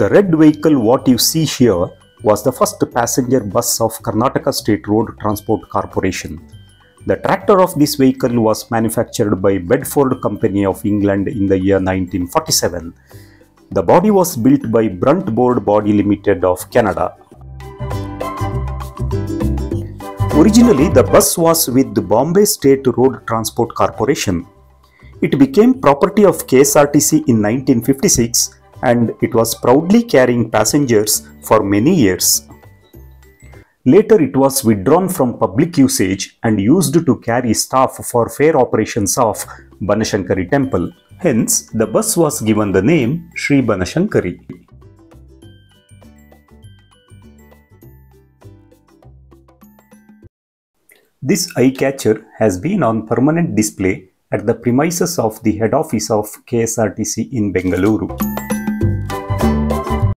The red vehicle what you see here was the first passenger bus of Karnataka State Road Transport Corporation. The tractor of this vehicle was manufactured by Bedford Company of England in the year 1947. The body was built by Bruntboard Body Limited of Canada. Originally, the bus was with the Bombay State Road Transport Corporation. It became property of KSRTC in 1956 and it was proudly carrying passengers for many years. Later it was withdrawn from public usage and used to carry staff for fair operations of Banashankari temple. Hence, the bus was given the name Sri Banashankari. This eye catcher has been on permanent display at the premises of the head office of KSRTC in Bengaluru.